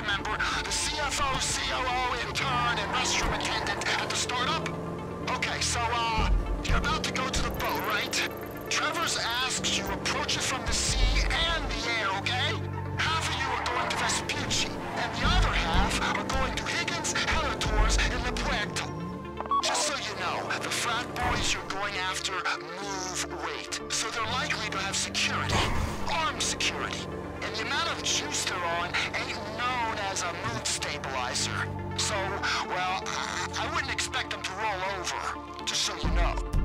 remember, the CFO, COO, intern, and restroom attendant at the startup? Okay, so, uh, you're about to go to the boat, right? Trevor's asked you approach it from the sea and the air, okay? A mood stabilizer. So, well, I, I wouldn't expect them to roll over, just so you know.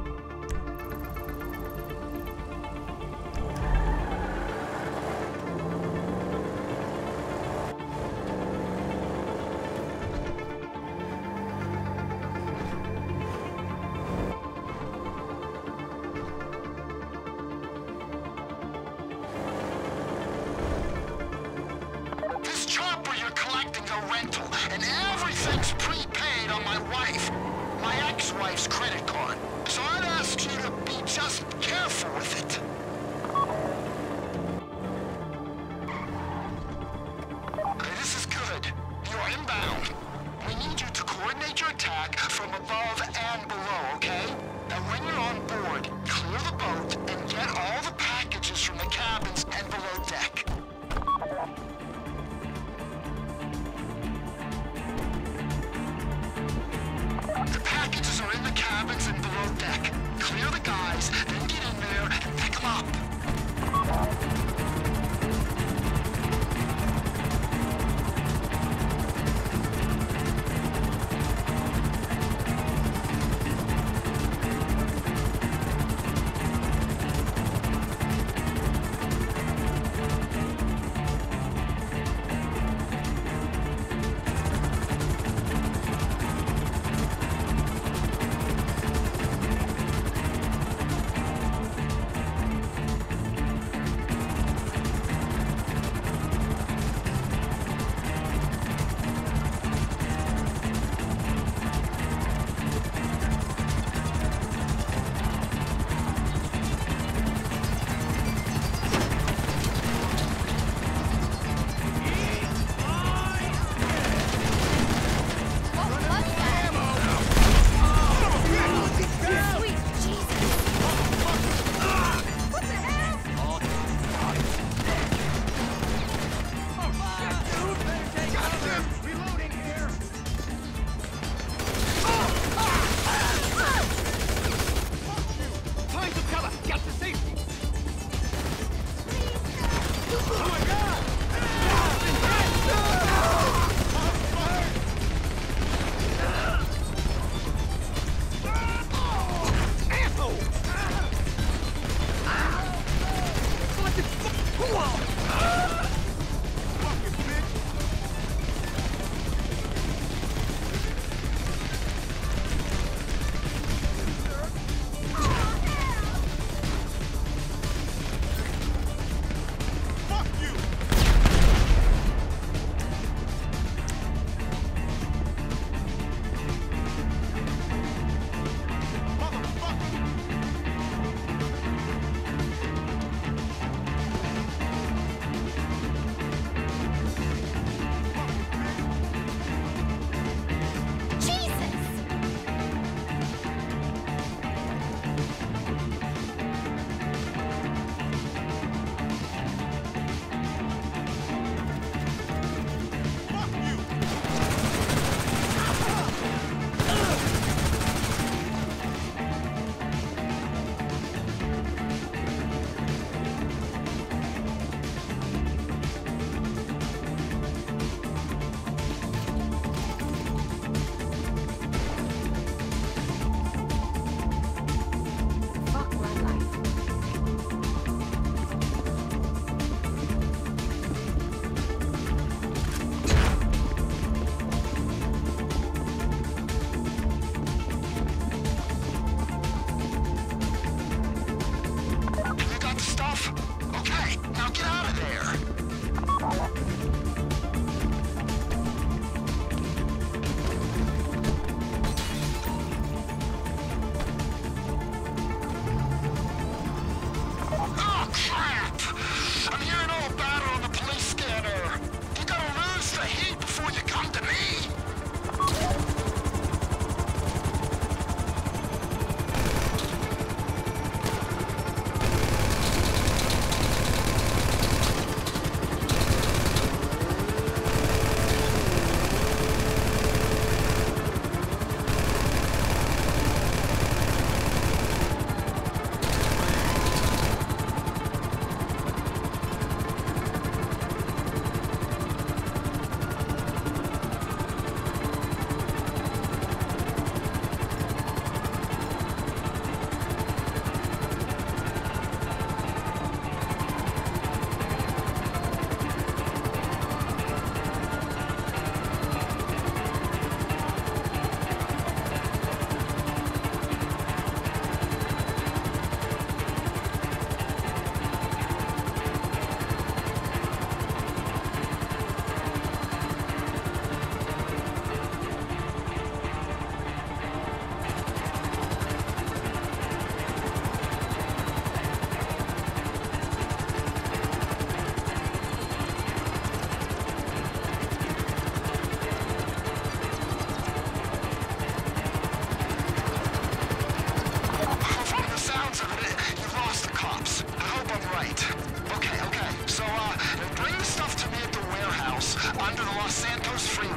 Rental, and everything's prepaid on my wife, my ex-wife's credit card. So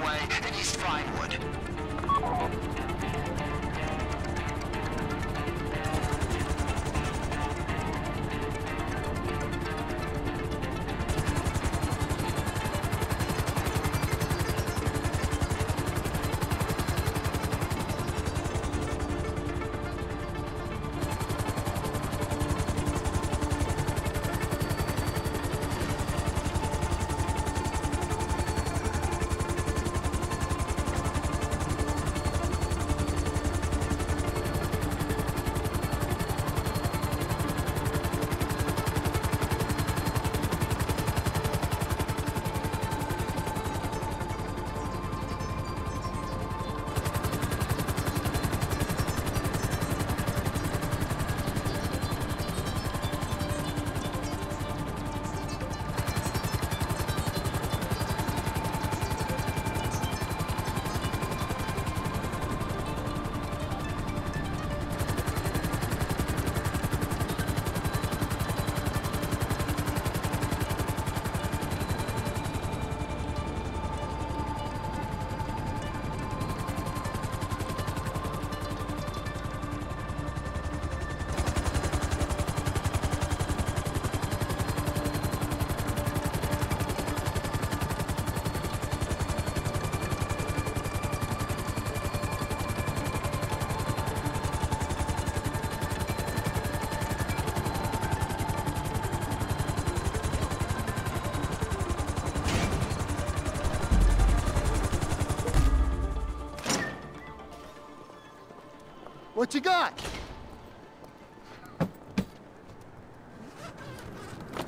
Highway in East Vinewood. What you got?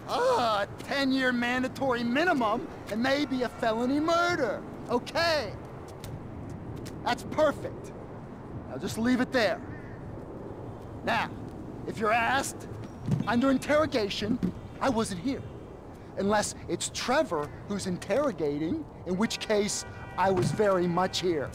Ah, a 10-year mandatory minimum and maybe a felony murder. Okay. That's perfect. I'll just leave it there. Now, if you're asked, under interrogation, I wasn't here. Unless it's Trevor who's interrogating, in which case I was very much here.